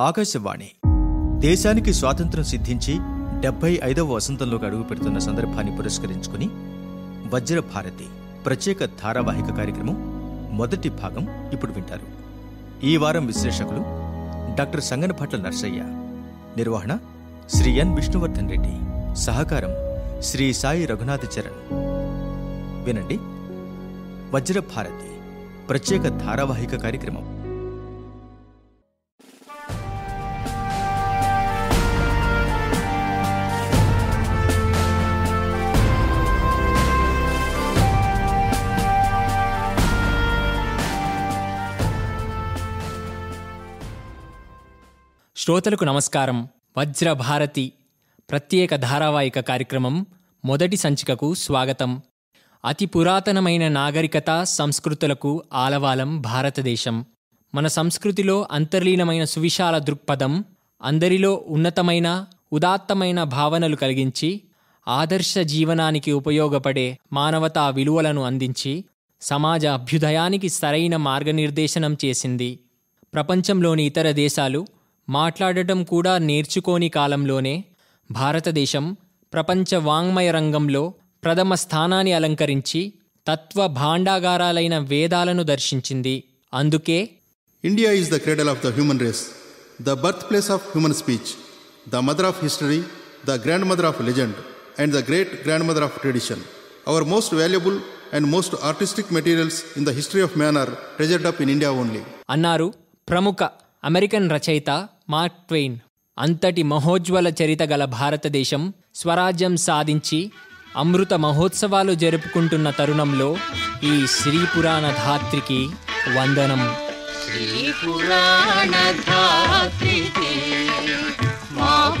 ఆకాశవాణి. దేశానికి స్వాతంత్రం సిద్ధించి డెబ్బై ఐదవ వసంతంలోకి అడుగు పెడుతున్న సందర్భాన్ని పురస్కరించుకుని వజ్రభారతి ప్రత్యేక ధారావాహిక కార్యక్రమం మొదటి భాగం ఇప్పుడు వింటారు. ఈ వారం విశ్లేషకులు డాక్టర్ సంగనభట్ల నర్సయ్య నిర్వహణ శ్రీ ఎన్ విష్ణువర్ధన్ రెడ్డి సహకారం శ్రీ సాయి రఘునాథ చరణ్. వినండి. వజ్రభారతి ప్రత్యేక ధారావాహిక కార్యక్రమం. శ్రోతలకు నమస్కారం. వజ్రభారతి ప్రత్యేక ధారావాహిక కార్యక్రమం మొదటి సంచికకు స్వాగతం. అతి పురాతనమైన నాగరికత సంస్కృతులకు ఆలవాలం భారతదేశం. మన సంస్కృతిలో అంతర్లీనమైన సువిశాల దృక్పథం అందరిలో ఉన్నతమైన ఉదాత్తమైన భావనలు కలిగించి ఆదర్శ జీవనానికి ఉపయోగపడే మానవతా విలువలను అందించి సమాజ అభ్యుదయానికి సరైన మార్గనిర్దేశనం చేసింది. ప్రపంచంలోని ఇతర దేశాలు మాట్లాడటం కూడా నేర్చుకోని కాలంలోనే భారతదేశం ప్రపంచ వాంగ్మయ రంగంలో ప్రథమ స్థానాన్ని అలంకరించి తత్వ భాండాగారాలైన వేదాలను దర్శించింది. అందుకే India is the cradle of the human race the birth place of human speech the mother of history the grand mother of legend and the great grand mother of tradition our most valuable and most artistic materials in the history of man are treasured up in India only అన్నారు ప్రముఖ American రచయిత mark Twain అంతటి మహోజ్వల చరిత గల భారతదేశం స్వరాజ్యం సాధించి అమృత మహోత్సవాలు జరుపుకుంటున్న తరుణంలో ఈ శ్రీ పురాణ ధాత్రికి వందనం. శ్రీ పురాణ ధాత్రికి మా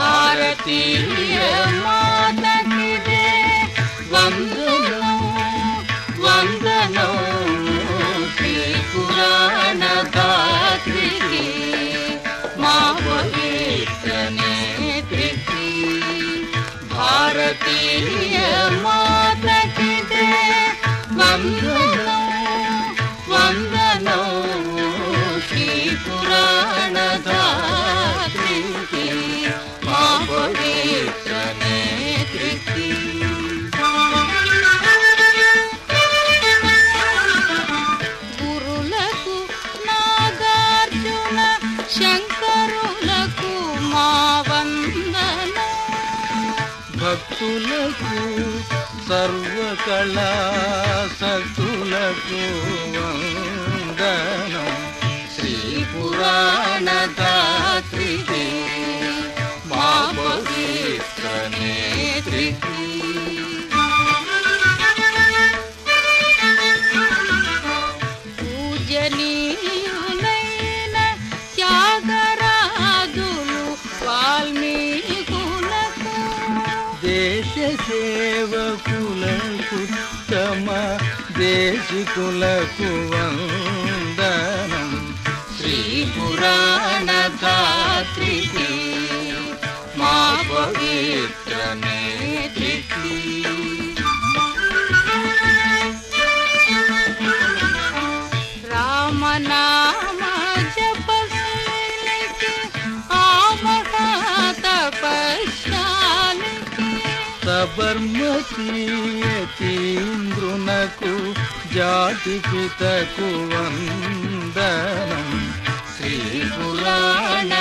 భారతీయ మాతకి भारतीय मातकिरे वन्दनो वन्दनो श्रीपुराणधात्रिके కళా సతులకు सेवकुलकुत्तम कुलपुस्तमा देश कुलपुव मा गीर्तने సబర్మతీయతీంద్రునకు జాతి పితకు వందనం శ్రీ పురాణదాత్రికి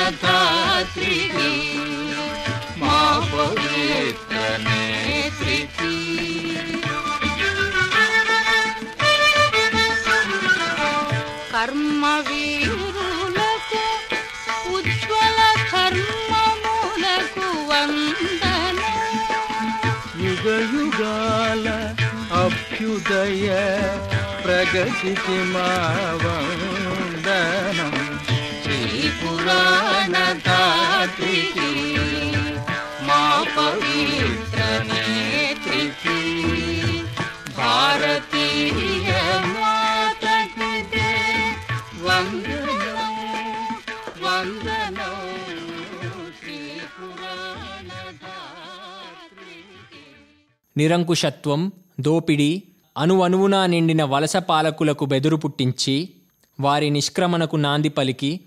మా పవిత్ర నేత్రికి కర్మ వీరులకు ఉజ్వల కర్మములకు ्युदय प्रगति मा वन्द्री पुरा दाति मा भारती वन्दन భారతీయ మాతకి దోపిడీ అణువణువునా నిండిన వలస పాలకులకు బెదురు పుట్టించి వారి నిష్క్రమణకు నాంది పలికి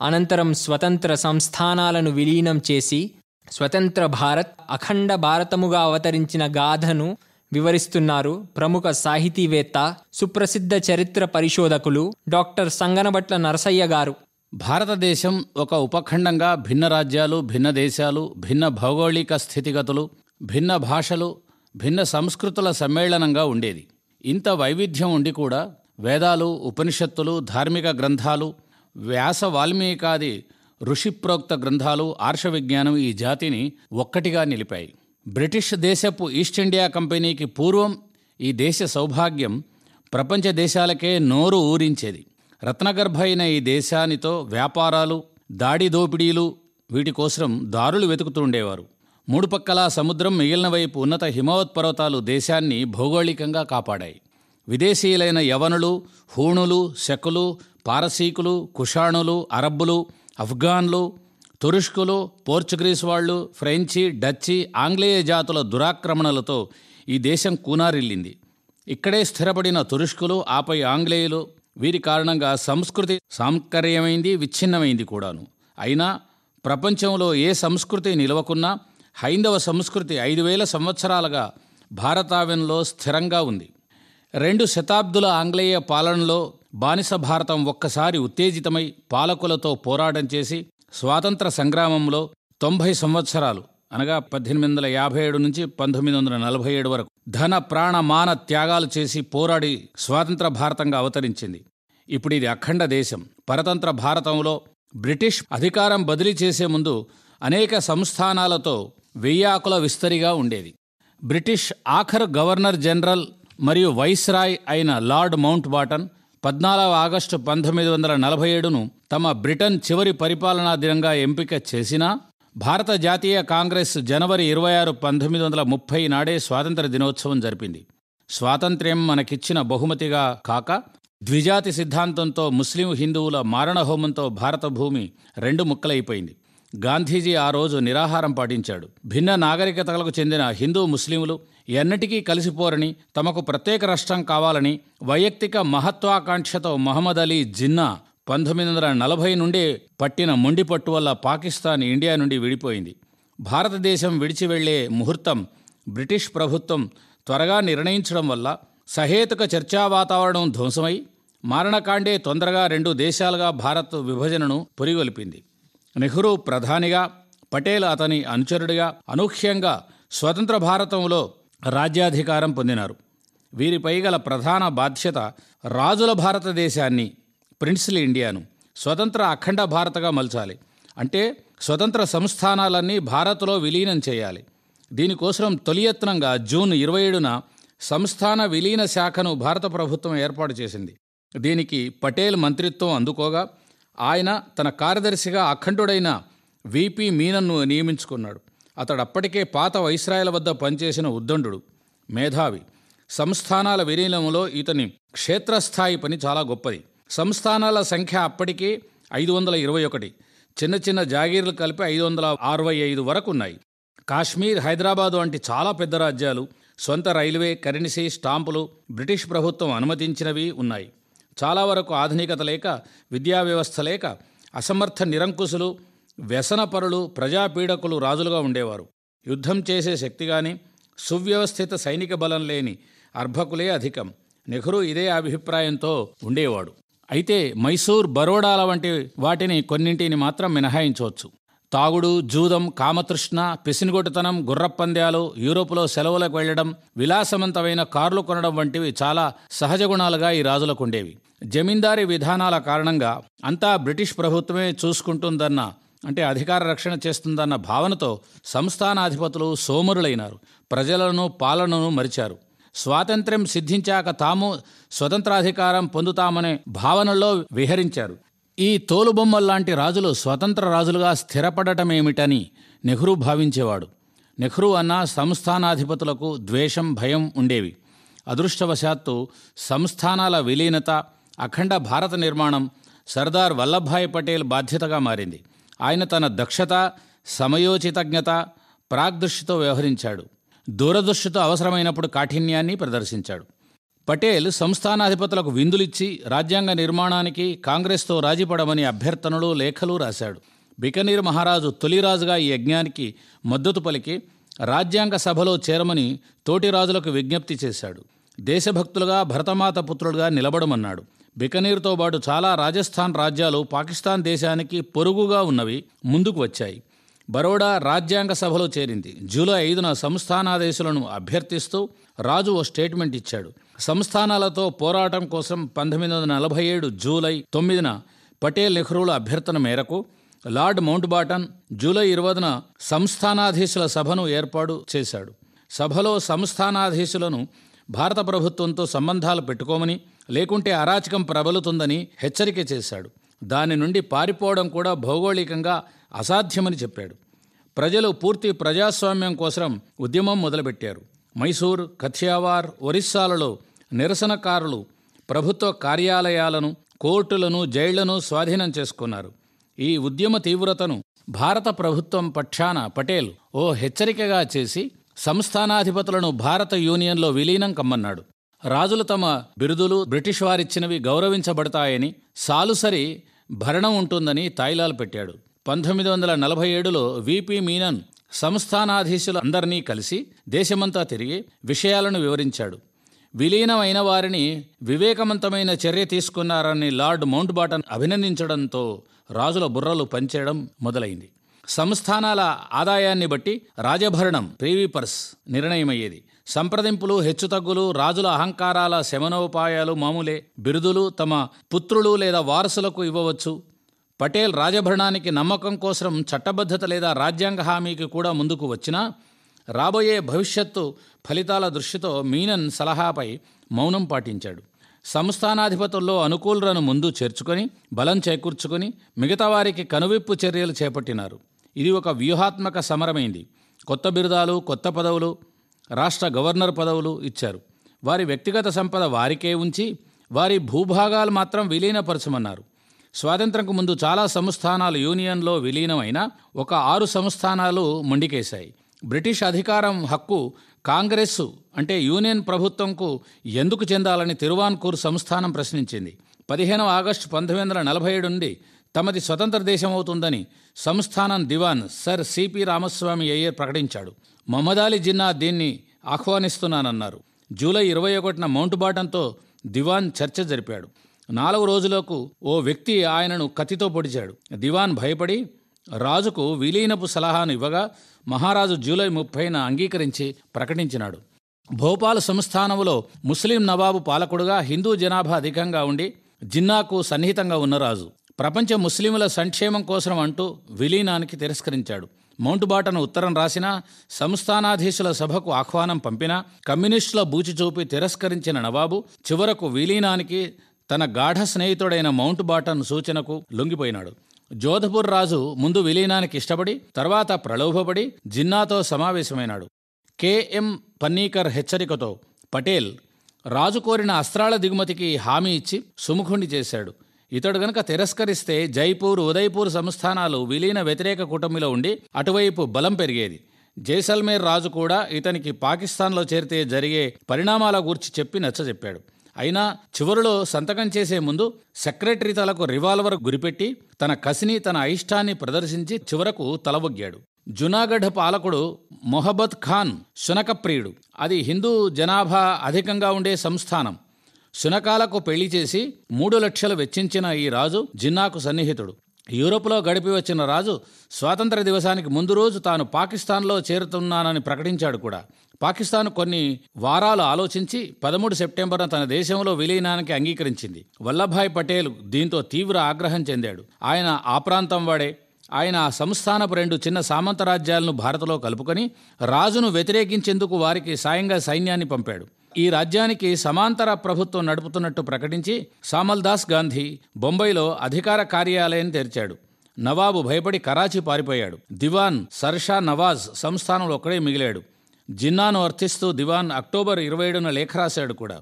అనంతరం స్వతంత్ర సంస్థానాలను విలీనం చేసి స్వతంత్ర భారత్ అఖండ భారతముగా అవతరించిన గాథను వివరిస్తున్నారు ప్రముఖ సాహితీవేత్త సుప్రసిద్ధ చరిత్ర పరిశోధకులు డాక్టర్ సంగనబట్ల నరసయ్య గారు. భారతదేశం ఒక ఉపఖండంగా భిన్న రాజ్యాలు భిన్న దేశాలు భిన్న భౌగోళిక స్థితిగతులు భిన్న భాషలు భిన్న సంస్కృతుల సమ్మేళనంగా ఉండేది. ఇంత వైవిధ్యం ఉండి కూడా వేదాలు ఉపనిషత్తులు ధార్మిక గ్రంథాలు వ్యాస వాల్మీకాది ఋషిప్రోక్త గ్రంథాలు ఆర్ష విజ్ఞానం ఈ జాతిని ఒక్కటిగా నిలిపాయి. బ్రిటిష్ దేశపు ఈస్ట్ ఇండియా కంపెనీకి పూర్వం ఈ దేశ సౌభాగ్యం ప్రపంచ దేశాలకే నోరు ఊరించేది. రత్నగర్భ అయిన ఈ దేశానితో వ్యాపారాలు దాడి దోపిడీలు వీటి కోసం దారులు వెతుకుతుండేవారు మూడు పక్కల సముద్రం మిగిలిన వైపు ఉన్నత హిమవత్ పర్వతాలు దేశాన్ని భౌగోళికంగా కాపాడాయి. విదేశీయులైన యవనులు హూణులు శకులు పారసీకులు కుషాణులు అరబ్బులు అఫ్ఘాన్లు తురుష్కులు పోర్చుగీస్ వాళ్ళు ఫ్రెంచి డచ్చి ఆంగ్లేయ జాతుల దురాక్రమణలతో ఈ దేశం కూనారిల్లింది. ఇక్కడే స్థిరపడిన తురుష్కులు ఆపై ఆంగ్లేయులు వీరి కారణంగా సంస్కృతి సాంకర్యమైంది విచ్ఛిన్నమైంది కూడాను. అయినా ప్రపంచంలో ఏ సంస్కృతి నిలవకున్నా హైందవ సంస్కృతి ఐదు వేల సంవత్సరాలుగా భారతావెన్లో స్థిరంగా ఉంది. రెండు శతాబ్దుల ఆంగ్లేయ పాలనలో బానిస భారతం ఒక్కసారి ఉత్తేజితమై పాలకులతో పోరాటం చేసి స్వాతంత్ర సంగ్రామంలో తొంభై సంవత్సరాలు అనగా పద్దెనిమిది వందల యాభై ఏడు నుంచి పంతొమ్మిది వందల నలభై ఏడు వరకు ధన ప్రాణ మాన త్యాగాలు చేసి పోరాడి స్వాతంత్ర భారతంగా అవతరించింది. ఇప్పుడు ఇది అఖండ దేశం. పరతంత్ర భారతంలో బ్రిటిష్ అధికారం బదిలీ చేసే ముందు అనేక సంస్థానాలతో వెయ్యాకుల విస్తరిగా ఉండేది. బ్రిటిష్ ఆఖరు గవర్నర్ జనరల్ మరియు వైస్రాయ్ అయిన లార్డ్ మౌంట్ బాటన్ పద్నాలుగు ఆగస్టు పంతొమ్మిది వందల నలభై ఏడును తమ బ్రిటన్ చివరి పరిపాలనా దినంగా ఎంపిక చేసినా భారత జాతీయ కాంగ్రెస్ జనవరి ఇరవై ఆరు పంతొమ్మిది వందల ముప్పై నాడే స్వాతంత్ర దినోత్సవం జరిపింది. స్వాతంత్ర్యం మనకిచ్చిన బహుమతిగా కాక ద్విజాతి సిద్ధాంతంతో ముస్లిం హిందువుల మారణహోమంతో భారత భూమి రెండు ముక్కలైపోయింది. గాంధీజీ ఆ రోజు నిరాహారం పాటించాడు. భిన్న నాగరికతలకు చెందిన హిందూ ముస్లింలు ఎన్నటికీ కలిసిపోరని తమకు ప్రత్యేక రాష్ట్రం కావాలని వైయక్తిక మహత్వాకాంక్షతో మహమ్మద్ అలీ జిన్నా పంతొమ్మిది వందల నలభై నుండే పట్టిన మొండిపట్టు వల్ల పాకిస్తాన్ ఇండియా నుండి విడిపోయింది. భారతదేశం విడిచి వెళ్ళే ముహూర్తం బ్రిటిష్ ప్రభుత్వం త్వరగా నిర్ణయించడం వల్ల సహేతుక చర్చా వాతావరణం ధ్వంసమై మారణకాండే తొందరగా రెండు దేశాలుగా భారత్ విభజనను పురిగొల్పింది. నెహ్రూ ప్రధానిగా పటేల్ అతని అనుచరుడిగా అనూహ్యంగా స్వతంత్ర భారతంలో రాజ్యాధికారం పొందినారు. వీరిపై గల ప్రధాన బాధ్యత రాజుల భారతదేశాన్ని ప్రిన్స్లీ ఇండియాను స్వతంత్ర అఖండ భారతగా మలచాలి. అంటే స్వతంత్ర సంస్థానాలన్నీ భారత్లో విలీనం చేయాలి. దీనికోసం తొలియత్నంగా జూన్ ఇరవై ఏడున సంస్థాన విలీన శాఖను భారత ప్రభుత్వం ఏర్పాటు చేసింది. దీనికి పటేల్ మంత్రిత్వం అందుకోగా ఆయన తన కార్యదర్శిగా అఖండుడైన విపి మీనన్ను నియమించుకున్నాడు. అతడు అప్పటికే పాత వైస్రాయల వద్ద పనిచేసిన ఉద్దండు మేధావి. సంస్థానాల విలీనంలో ఇతని క్షేత్రస్థాయి పని చాలా గొప్పది. సంస్థానాల సంఖ్య అప్పటికే ఐదు వందల ఇరవై ఒకటి. చిన్న చిన్న జాగీర్లు కలిపి ఐదు వందల అరవై ఐదు వరకు ఉన్నాయి కాశ్మీర్ హైదరాబాద్ వంటి చాలా పెద్ద రాజ్యాలు సొంత రైల్వే కరెన్సీ స్టాంపులు బ్రిటిష్ ప్రభుత్వం అనుమతించినవి ఉన్నాయి. చాలా వరకు ఆధునికత లేక విద్యా వ్యవస్థ లేక అసమర్థ నిరంకుశులు వ్యసనపరులు ప్రజాపీడకులు రాజులుగా ఉండేవారు. యుద్ధం చేసే శక్తి కానీ సువ్యవస్థిత సైనిక బలం లేని అర్భకులే అధికం. నెహ్రూ ఇదే అభిప్రాయంతో ఉండేవాడు. అయితే మైసూర్ బరోడాల వంటి వాటిని కొన్నింటిని మాత్రం మినహాయించవచ్చు. తాగుడు జూదం కామతృష్ణ పిసినిగొట్టుతనం గుర్రపంద్యాలు యూరోపులో సెలవులకు వెళ్ళడం విలాసవంతమైన కార్లు కొనడం వంటివి చాలా సహజ గుణాలుగా ఈ రాజులకు ఉండేవి. జమీందారీ విధానాల కారణంగా అంతా బ్రిటిష్ ప్రభుత్వమే చూసుకుంటుందన్న అంటే అధికార రక్షణ చేస్తుందన్న భావనతో సంస్థానాధిపతులు సోమరులైనారు. ప్రజలను పాలనను మరిచారు. స్వాతంత్ర్యం సిద్ధించాక తాము స్వతంత్రాధికారం పొందుతామనే భావనలో విహరించారు. ఈ తోలుబొమ్మల్లాంటి రాజులు స్వతంత్ర రాజులుగా స్థిరపడటమేమిటని నెహ్రూ భావించేవాడు. నెహ్రూ అన్న సంస్థానాధిపతులకు ద్వేషం భయం ఉండేవి. అదృష్టవశాత్తు సంస్థానాల విలీనత అఖండ భారత నిర్మాణం సర్దార్ వల్లభాయ్ పటేల్ బాధ్యతగా మారింది. ఆయన తన దక్షత సమయోచితజ్ఞత ప్రాగ్దృష్టితో వ్యవహరించాడు. దూరదృష్టితో అవసరమైనప్పుడు కాఠిన్యాన్ని ప్రదర్శించాడు. పటేల్ సంస్థానాధిపతులకు విందులిచ్చి రాజ్యాంగ నిర్మాణానికి కాంగ్రెస్తో రాజీపడమని అభ్యర్థనలు లేఖలు రాశాడు. బికనీర్ మహారాజు తొలిరాజుగా ఈ యజ్ఞానికి మద్దతు పలికి రాజ్యాంగ సభలో చేరమని తోటి రాజులకు విజ్ఞప్తి చేశాడు. దేశభక్తులుగా భరతమాత పుత్రులుగా నిలబడమన్నాడు. బికనీర్తో పాటు చాలా రాజస్థాన్ రాజ్యాలు పాకిస్తాన్ దేశానికి పొరుగుగా ఉన్నవి ముందుకు వచ్చాయి. బరోడా రాజ్యాంగ సభలో చేరింది. జూలై ఐదున సంస్థానాదేశాలను అభ్యర్థిస్తూ రాజు ఓ స్టేట్మెంట్ ఇచ్చాడు. సంస్థానాలతో పోరాటం కోసం పంతొమ్మిది వందల నలభై ఏడు జూలై తొమ్మిదిన పటేల్ నెహ్రూల అభ్యర్థన మేరకు లార్డ్ మౌంట్ బాటన్ జూలై ఇరవైన సంస్థానాధీశుల సభను ఏర్పాటు చేశాడు. సభలో సంస్థానాధీశులను భారత ప్రభుత్వంతో సంబంధాలు పెట్టుకోమని లేకుంటే అరాచకం ప్రబలుతుందని హెచ్చరిక చేశాడు. దాని నుండి పారిపోవడం కూడా భౌగోళికంగా అసాధ్యమని చెప్పాడు. ప్రజలు పూర్తి ప్రజాస్వామ్యం కోసం ఉద్యమం మొదలుపెట్టారు. మైసూర్ కథియావార్ ఒరిస్సాలలో నిరసనకారులు ప్రభుత్వ కార్యాలయాలను కోర్టులను జైళ్ళను స్వాధీనం చేసుకున్నారు. ఈ ఉద్యమ తీవ్రతను భారత ప్రభుత్వం పక్షాన పటేల్ ఓ హెచ్చరికగా చేసి సంస్థానాధిపతులను భారత యూనియన్లో విలీనం కమ్మన్నాడు. రాజులు తమ బిరుదులు బ్రిటిష్ వారిచ్చినవి గౌరవించబడతాయని సాలుసరి భరణం ఉంటుందని తాయిలాలు పెట్టాడు. పంతొమ్మిది వందల నలభై ఏడులో విపి మీనన్ సంస్థానాధీశులు అందరినీ కలిసి దేశమంతా తిరిగి విషయాలను వివరించాడు. విలీనమైన వారిని వివేకవంతమైన చర్య తీసుకున్నారని లార్డ్ మౌంట్ బాటన్ అభినందించడంతో రాజుల బుర్రలు పనిచేయడం మొదలైంది. సంస్థానాల ఆదాయాన్ని బట్టి రాజభరణం ప్రీవీపర్స్ నిర్ణయమయ్యేది. సంప్రదింపులు హెచ్చుతగ్గులు రాజుల అహంకారాల శమనోపాయాలు మామూలే. బిరుదులు తమ పుత్రులు లేదా వారసులకు ఇవ్వవచ్చు. పటేల్ రాజభరణానికి నమ్మకం కోసం చట్టబద్ధత లేదా రాజ్యాంగ హామీకి కూడా ముందుకు వచ్చినా రాబోయే భవిష్యత్తు ఫలితాల దృష్టితో మీనన్ సలహాపై మౌనం పాటించాడు. సంస్థానాధిపతుల్లో అనుకూలులను ముందు చేర్చుకొని బలం చేకూర్చుకొని మిగతా వారికి కనువిప్పు చర్యలు చేపట్టినారు. ఇది ఒక వ్యూహాత్మక సమరమైంది. కొత్త బిరుదాలు కొత్త పదవులు రాష్ట్ర గవర్నర్ పదవులు ఇచ్చారు. వారి వ్యక్తిగత సంపద వారికే ఉంచి వారి భూభాగాలు మాత్రం విలీనపరచమన్నారు. స్వాతంత్రంకు ముందు చాలా సంస్థానాలు యూనియన్లో విలీనమైన ఒక ఆరు సంస్థానాలు మొండికేశాయి. బ్రిటిష్ అధికారం హక్కు కాంగ్రెస్సు అంటే యూనియన్ ప్రభుత్వంకు ఎందుకు చెందాలని తిరువాన్కూర్ సంస్థానం ప్రశ్నించింది. పదిహేనవ ఆగస్టు పంతొమ్మిది వందల నలభై ఏడు నుండి తమది స్వతంత్ర దేశం అవుతుందని సంస్థానం దివాన్ sir C P Ramaswami Iyer ప్రకటించాడు. మహమ్మదాలి జిన్నా దీన్ని ఆహ్వానిస్తున్నానన్నారు. జూలై ఇరవై ఒకటిన మౌంట్ బాటన్తో దివాన్ చర్చ జరిపాడు. నాలుగు రోజులకు ఓ వ్యక్తి ఆయనను కత్తితో పొడిచాడు. దివాన్ భయపడి రాజుకు విలీనపు సలహాను ఇవ్వగా మహారాజు జూలై ముప్పైన అంగీకరించి ప్రకటించినాడు. భోపాల్ సంస్థానములో ముస్లిం నవాబు పాలకుడుగా హిందూ జనాభా అధికంగా ఉండి జిన్నాకు సన్నిహితంగా ఉన్న రాజు. ప్రపంచ ముస్లింల సంక్షేమం కోసం అంటూ విలీనానికి తిరస్కరించాడు. మౌంట్ బాటన్ ఉత్తరం రాసినా సంస్థానాధీశుల సభకు ఆహ్వానం పంపినా కమ్యూనిస్టుల బూచి చూపి తిరస్కరించిన నవాబు చివరకు విలీనానికి తన గాఢ స్నేహితుడైన మౌంట్ బాటన్ సూచనకు లొంగిపోయినాడు. జోధపూర్ రాజు ముందు విలీనానికి ఇష్టపడి తర్వాత ప్రలోభపడి జిన్నాతో సమావేశమైనాడు. కెఎం పన్నీకర్ హెచ్చరికతో పటేల్ రాజు కోరిన అస్త్రాల దిగుమతికి హామీ ఇచ్చి సుముఖుండి చేశాడు. ఇతడు గనక తిరస్కరిస్తే జైపూర్ ఉదయ్పూర్ సంస్థానాలు విలీన వ్యతిరేక కూటమిలో ఉండి అటువైపు బలం పెరిగేది. జైసల్మేర్ రాజు కూడా ఇతనికి పాకిస్తాన్లో చేరితే జరిగే పరిణామాల గూర్చి చెప్పి నచ్చజెప్పాడు. అయినా చివరిలో సంతకం చేసే ముందు సెక్రటరీ తలకు రివాల్వర్ గురిపెట్టి తన కసిని తన అయిష్టాన్ని ప్రదర్శించి చివరకు తలవొగ్గాడు. జునాగఢ్ పాలకుడు మొహబత్ ఖాన్ శునకప్రియుడు. అది హిందూ జనాభా అధికంగా ఉండే సంస్థానం. శునకాలకు పెళ్ళి చేసి మూడు లక్షలు వెచ్చించిన ఈ రాజు జిన్నాకు సన్నిహితుడు. యూరోప్లో గడిపి వచ్చిన రాజు స్వాతంత్ర దివసానికి ముందు రోజు తాను పాకిస్తాన్లో చేరుతున్నానని ప్రకటించాడు కూడా. పాకిస్తాన్ కొన్ని వారాలు ఆలోచించి పదమూడు సెప్టెంబర్న తన దేశంలో విలీనానికి అంగీకరించింది. వల్లభాయ్ పటేల్ దీంతో తీవ్ర ఆగ్రహం చెందాడు. ఆయన ఆ ప్రాంతం వాడే. ఆయన ఆ సంస్థానపు రెండు చిన్న సామంత రాజ్యాలను భారత్లో కలుపుకొని రాజును వ్యతిరేకించేందుకు వారికి సాయంగా సైన్యాన్ని పంపాడు. ఈ రాజ్యానికి సమాంతర ప్రభుత్వం నడుపుతున్నట్టు ప్రకటించి సామల్దాస్ గాంధీ బొంబాయిలో అధికార కార్యాలయం తెరిచాడు. నవాబు భయపడి కరాచీ పారిపోయాడు. దివాన్ సర్షా నవాజ్ సంస్థానంలో ఒక్కడే మిగిలాడు. జిన్నాను అర్థిస్తూ దివాన్ అక్టోబర్ ఇరవై ఏడున లేఖ రాశాడు కూడా.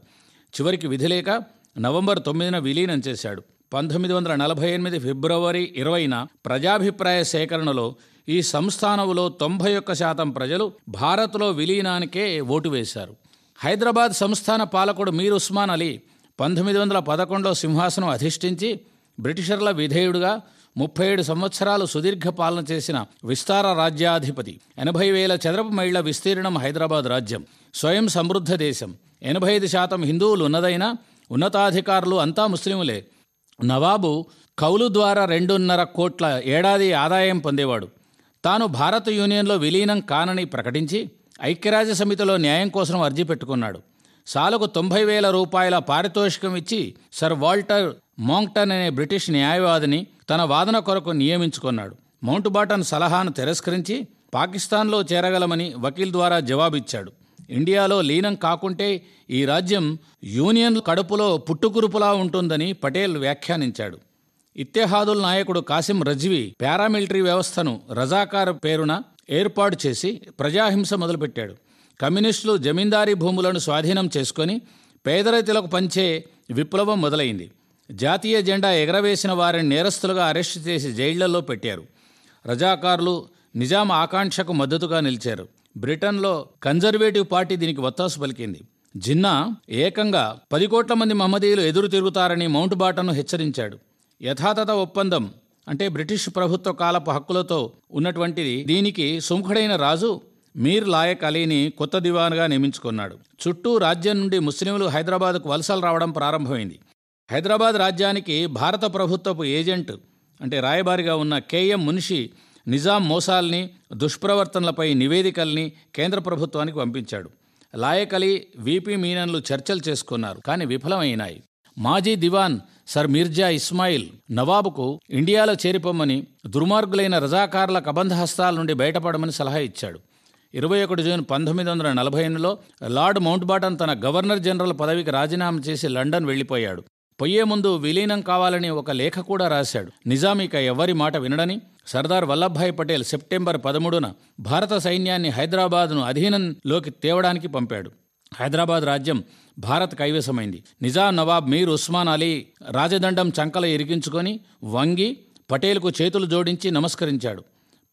చివరికి విధిలేక నవంబర్ తొమ్మిదిన విలీనం చేశాడు. పంతొమ్మిది వందల నలభై ఎనిమిది ఫిబ్రవరి ఇరవైన ప్రజాభిప్రాయ సేకరణలో ఈ సంస్థానంలో తొంభై ఒక్క శాతం ప్రజలు భారత్లో విలీనానికే ఓటు వేశారు. హైదరాబాద్ సంస్థాన పాలకుడు మీర్ ఉస్మాన్ అలీ పంతొమ్మిది వందల పదకొండులో సింహాసనం అధిష్ఠించి బ్రిటిషర్ల విధేయుడుగా ముప్పై ఏడు సంవత్సరాలు సుదీర్ఘ పాలన చేసిన విస్తార రాజ్యాధిపతి ఎనభై వేల చదరపు మైళ్ళ విస్తీర్ణం హైదరాబాద్ రాజ్యం. స్వయం సమృద్ధ దేశం. ఎనభై ఐదు శాతం హిందువులు ఉన్నదైనా ఉన్నతాధికారులు అంతా ముస్లిములే. నవాబు కౌలు ద్వారా రెండున్నర కోట్ల ఏడాది ఆదాయం పొందేవాడు. తాను భారత యూనియన్లో విలీనం కానని ప్రకటించి ఐక్యరాజ్య సమితిలో న్యాయం కోసం అర్జీ పెట్టుకున్నాడు. సాలకు తొంభై వేల రూపాయల పారితోషికం ఇచ్చి సర్ వాల్టర్ మోంగ్టన్ అనే బ్రిటిష్ న్యాయవాదిని తన వాదన కొరకు నియమించుకున్నాడు. మౌంట్ బాటన్ సలహాను తిరస్కరించి పాకిస్తాన్లో చేరగలమని వకీల్ ద్వారా జవాబిచ్చాడు. ఇండియాలో లీనం కాకుంటే ఈ రాజ్యం యూనియన్ కడుపులో పుట్టుకురుపులా ఉంటుందని పటేల్ వ్యాఖ్యానించాడు. ఇత్తెహాదుల్ నాయకుడు కాసిం రజ్వీ పారామిలిటరీ వ్యవస్థను రజాకార్ పేరున ఏర్పాటు చేసి ప్రజాహింస మొదలుపెట్టాడు. కమ్యూనిస్టులు జమీందారీ భూములను స్వాధీనం చేసుకొని పేదరైతులకు పంచే విప్లవం మొదలైంది. జాతీయ జెండా ఎగరవేసిన వారిని నేరస్తులుగా అరెస్టు చేసి జైళ్ళలో పెట్టారు. రజాకారులు నిజాం ఆకాంక్షకు మద్దతుగా నిలిచారు. బ్రిటన్లో కన్జర్వేటివ్ పార్టీ దీనికి వత్తాసు పలికింది. జిన్నా ఏకంగా పది కోట్ల మంది మహమ్మదీయులు ఎదురు తిరుగుతారని మౌంట్ బాటన్ను హెచ్చరించాడు. యథాతథ ఒప్పందం అంటే బ్రిటిష్ ప్రభుత్వ కాలపు హక్కులతో ఉన్నటువంటిది దీనికి సుముఖుడైన రాజు మీర్ లాయక్ అలీని కొత్త దివాన్గా నియమించుకున్నాడు. చుట్టూ రాజ్యం నుండి ముస్లింలు హైదరాబాద్కు వలసలు రావడం ప్రారంభమైంది. హైదరాబాద్ రాజ్యానికి భారత ప్రభుత్వపు ఏజెంట్ అంటే రాయబారిగా ఉన్న కేఎం మున్షి నిజాం మోసాల్ని దుష్ప్రవర్తనలపై నివేదికల్ని కేంద్ర ప్రభుత్వానికి పంపించాడు. లాయక్ అలీ మీనన్లు చర్చలు చేసుకున్నారు. కానీ విఫలమైనాయి. మాజీ దివాన్ సర్ మిర్జా ఇస్మాయిల్ నవాబుకు ఇండియాలో చేరిపోమ్మని దుర్మార్గులైన రజాకారుల కబంధహస్తాల నుండి బయటపడమని సలహా ఇచ్చాడు. ఇరవై ఒకటి జూన్ పంతొమ్మిది వందల నలభై ఎనిమిదిలో లార్డ్ మౌంట్ బాటన్ తన గవర్నర్ జనరల్ పదవికి రాజీనామా చేసి లండన్ వెళ్ళిపోయాడు. పొయ్యే ముందు విలీనం కావాలని ఒక లేఖ కూడా రాశాడు. నిజామిక ఎవ్వరి ఎవరి మాట వినడని సర్దార్ వల్లభాయ్ పటేల్ సెప్టెంబర్ పదమూడున భారత సైన్యాన్ని హైదరాబాద్ను అధీనంలోకి తేవడానికి పంపాడు. హైదరాబాద్ రాజ్యం భారత్ కైవసమైంది. నిజాం నవాబ్ మీర్ ఉస్మాన్ అలీ రాజదండం చంకల ఇరిగించుకొని వంగి పటేల్కు చేతులు జోడించి నమస్కరించాడు.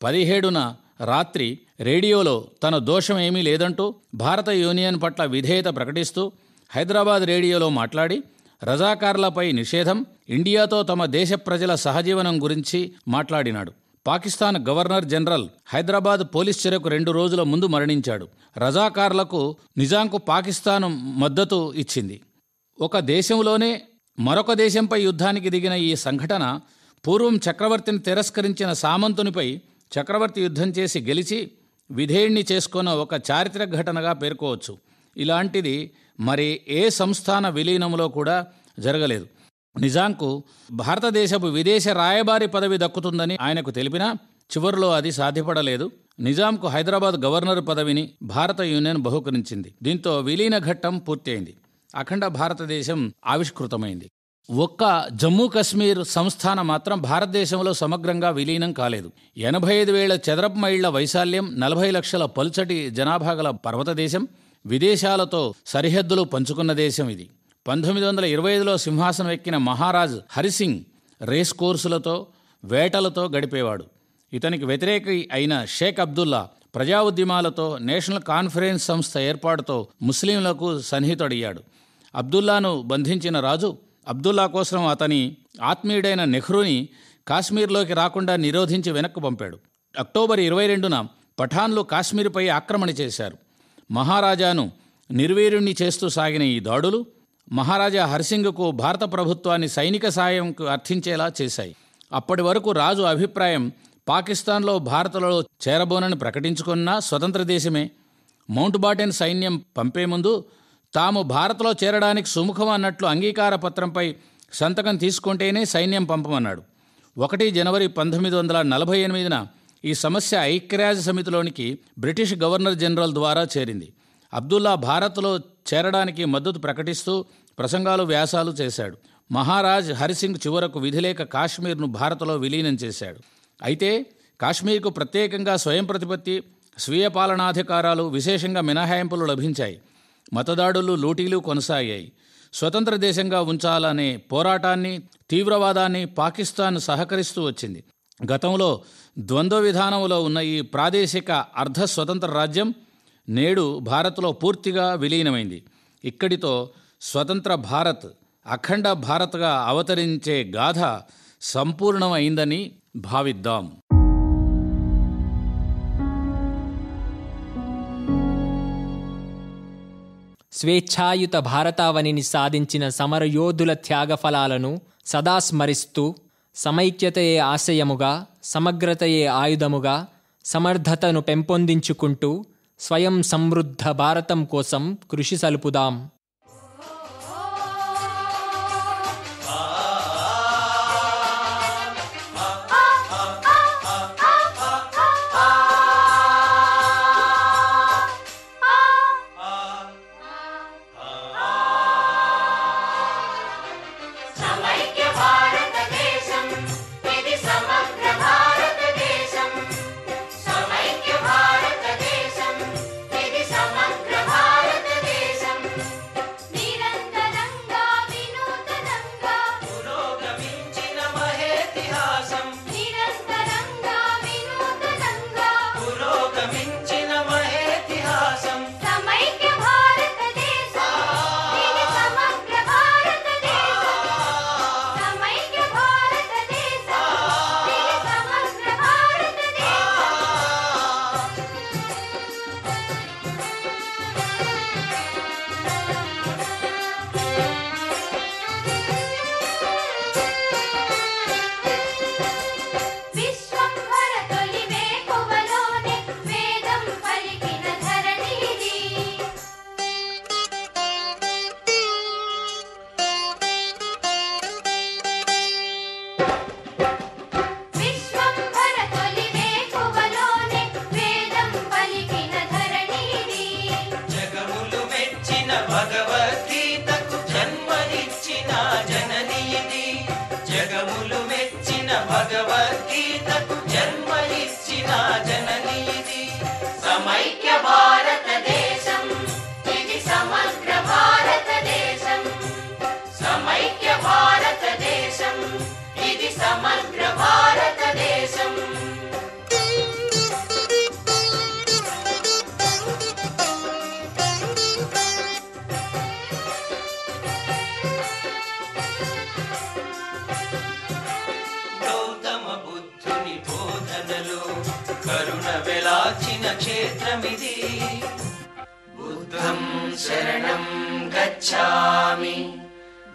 పదిహేడున రాత్రి రేడియోలో తన దోషం ఏమీ లేదంటూ భారత యూనియన్ పట్ల విధేయత ప్రకటిస్తూ హైదరాబాద్ రేడియోలో మాట్లాడి రజాకార్లపై నిషేధం ఇండియాతో తమ దేశ ప్రజల సహజీవనం గురించి మాట్లాడినాడు. Pakistan governor general Hyderabad police చెరకు రెండు రోజుల ముందు మరణించాడు. రజాకార్లకు నిజాంకు పాకిస్తాన్ మద్దతు ఇచ్చింది. ఒక దేశంలోనే మరొక దేశంపై యుద్ధానికి దిగిన ఈ సంఘటన పూర్వం చక్రవర్తిని తిరస్కరించిన సామంతునిపై చక్రవర్తి యుద్ధం చేసి గెలిచి విధేయుణ్ణి చేసుకున్న ఒక చారిత్రక ఘటనగా పేర్కోవచ్చు. ఇలాంటిది మరి ఏ సంస్థాన విలీనంలో కూడా జరగలేదు. నిజాంకు భారతదేశపు విదేశ రాయబారి పదవి దక్కుతుందని ఆయనకు తెలిపినా చివరిలో అది సాధ్యపడలేదు. నిజాంకు హైదరాబాద్ గవర్నర్ పదవిని భారత యూనియన్ బహుకరించింది. దీంతో విలీన ఘట్టం పూర్తయింది. అఖండ భారతదేశం ఆవిష్కృతమైంది. ఒక్క జమ్మూ కశ్మీర్ సంస్థానం మాత్రం భారతదేశంలో సమగ్రంగా విలీనం కాలేదు. ఎనభై ఐదు వేల చదరపు మైళ్ళ వైశాల్యం నలభై లక్షల పలుచటి జనాభా గల పర్వతదేశం విదేశాలతో సరిహద్దులు పంచుకున్న దేశం ఇది. పంతొమ్మిది వందల ఇరవై ఐదులో సింహాసనం ఎక్కిన మహారాజ్ హరిసింగ్ రేస్ కోర్సులతో వేటలతో గడిపేవాడు. ఇతనికి వ్యతిరేక అయిన షేక్ అబ్దుల్లా ప్రజా ఉద్యమాలతో నేషనల్ కాన్ఫరెన్స్ సంస్థ ఏర్పాటుతో ముస్లింలకు సన్నిహితుడయ్యాడు. అబ్దుల్లాను బంధించిన రాజు అబ్దుల్లా కోసం అతని ఆత్మీయుడైన నెహ్రూని కాశ్మీర్లోకి రాకుండా నిరోధించి వెనక్కు పంపాడు. అక్టోబర్ ఇరవై రెండున పఠాన్లు కాశ్మీర్పై ఆక్రమణ చేశారు. మహారాజాను నిర్వీర్యుణ్ణి చేస్తూ సాగిన ఈ దాడులు మహారాజా హర్సింగ్కు భారత ప్రభుత్వాన్ని సైనిక సాయంకు అర్థించేలా చేశాయి. అప్పటి వరకు రాజు అభిప్రాయం పాకిస్తాన్లో భారతలో చేరబోనని ప్రకటించుకున్న స్వతంత్ర దేశమే. మౌంట్ బాటెన్ సైన్యం పంపే ముందు తాము భారత్లో చేరడానికి సుముఖం అన్నట్లు అంగీకార పత్రంపై సంతకం తీసుకుంటేనే సైన్యం పంపమన్నాడు. ఒకటి జనవరి పంతొమ్మిది వందల నలభై ఎనిమిదిన ఈ సమస్య ఐక్యరాజ్య సమితిలోనికి బ్రిటిష్ గవర్నర్ జనరల్ ద్వారా చేరింది. అబ్దుల్లా భారత్లో చేరడానికి మద్దతు ప్రకటిస్తూ ప్రసంగాలు వ్యాసాలు చేశాడు. మహారాజ్ హరిసింగ్ చివరకు విధిలేక కాశ్మీర్ను భారత్లో విలీనం చేశాడు. అయితే కాశ్మీర్కు ప్రత్యేకంగా స్వయం ప్రతిపత్తి స్వీయ పాలనాధికారాలు విశేషంగా మినహాయింపులు లభించాయి. మతదాడులు లూటీలు కొనసాగాయి. స్వతంత్ర దేశంగా ఉంచాలనే పోరాటాన్ని తీవ్రవాదాన్ని పాకిస్తాన్ సహకరిస్తూ వచ్చింది. గతంలో ద్వంద్వ విధానంలో ఉన్న ఈ ప్రాదేశిక అర్ధ స్వతంత్ర రాజ్యం నేడు భారత్లో పూర్తిగా విలీనమైంది. ఇక్కడితో స్వతంత్ర భారత్ అఖండ భారత్గా అవతరించే గాథ సంపూర్ణమైందని భావిద్దాం. స్వేచ్ఛాయుత భారతావనిని సాధించిన సమరయోధుల త్యాగఫలాలను సదా స్మరిస్తూ సమైక్యతయే ఆశయముగా సమగ్రతయే ఆయుధముగా సమర్థతను పెంపొందించుకుంటూ స్వయం సమృద్ధ భారతం కోసం కృషి సలుపుదాం.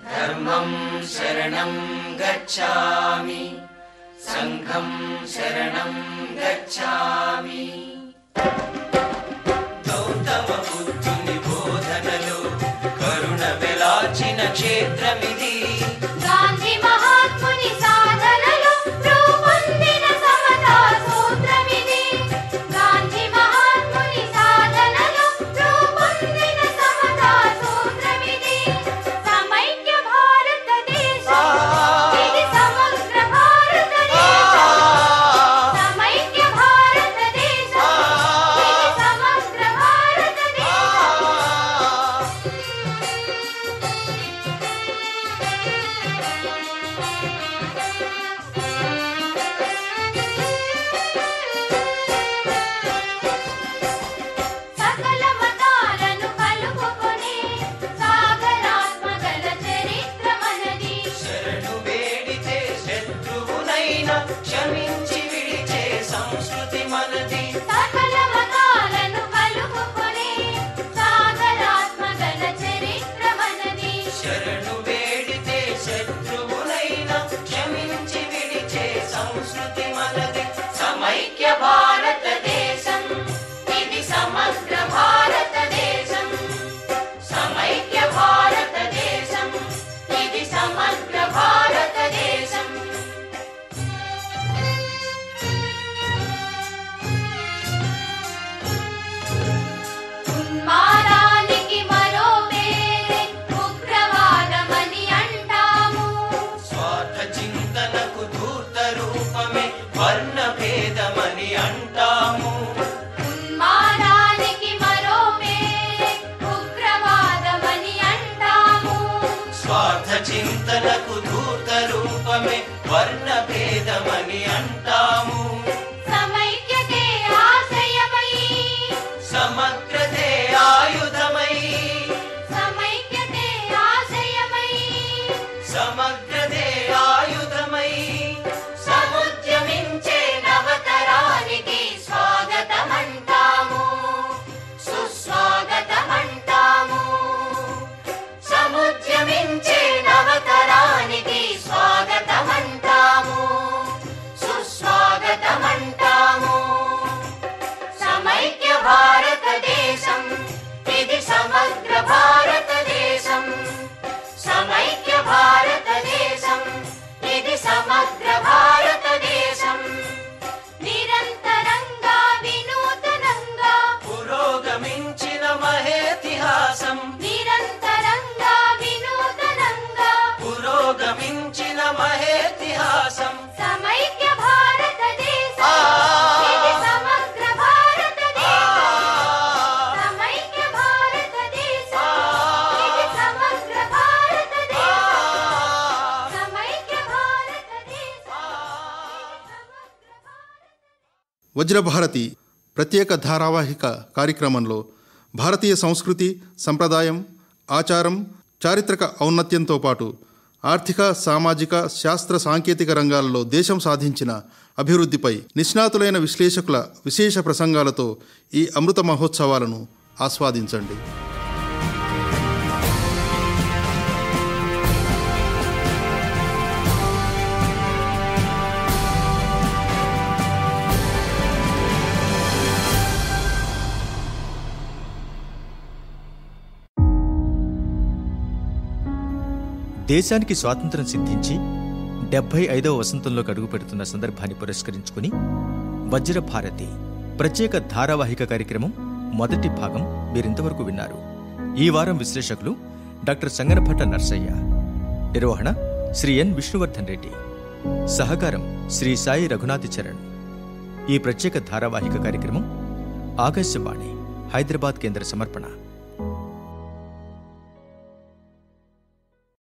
धर्मम् शरणम् गच्छामि सङ्घम् शरणम् गच्छामि గౌతమ బుద్ధుని బోధనలు కరుణ వెలాచిన క్షేత్రమి చింతనకు ధూర్త రూపమే. भारतदेशम्। यदि समग्रभार వజ్రభారతి ప్రత్యేక ధారావాహిక కార్యక్రమంలో భారతీయ సంస్కృతి సంప్రదాయం ఆచారం చారిత్రక ఔన్నత్యంతో పాటు ఆర్థిక సామాజిక శాస్త్ర సాంకేతిక రంగాలలో దేశం సాధించిన అభివృద్ధిపై నిష్ణాతులైన విశ్లేషకుల విశేష ప్రసంగాలతో ఈ అమృత మహోత్సవాలను ఆస్వాదించండి. దేశానికి స్వాతంత్రం సిద్ధించి డెబ్బై ఐదవ వసంతంలోకి అడుగు పెడుతున్న సందర్భాన్ని పురస్కరించుకుని వజ్రభారతి ప్రత్యేక ధారావాహిక కార్యక్రమం మొదటి భాగం మీరింతవరకు విన్నారు. ఈ వారం విశ్లేషకులు డాక్టర్ సంగనభట్ట నర్సయ్య నిర్వహణ శ్రీ ఎన్ విష్ణువర్ధన్ రెడ్డి సహకారం శ్రీ సాయి రఘునాథచరణ్ ఈ ప్రత్యేక ధారావాహిక కార్యక్రమం ఆకాశవాణి హైదరాబాద్ కేంద్ర సమర్పణ.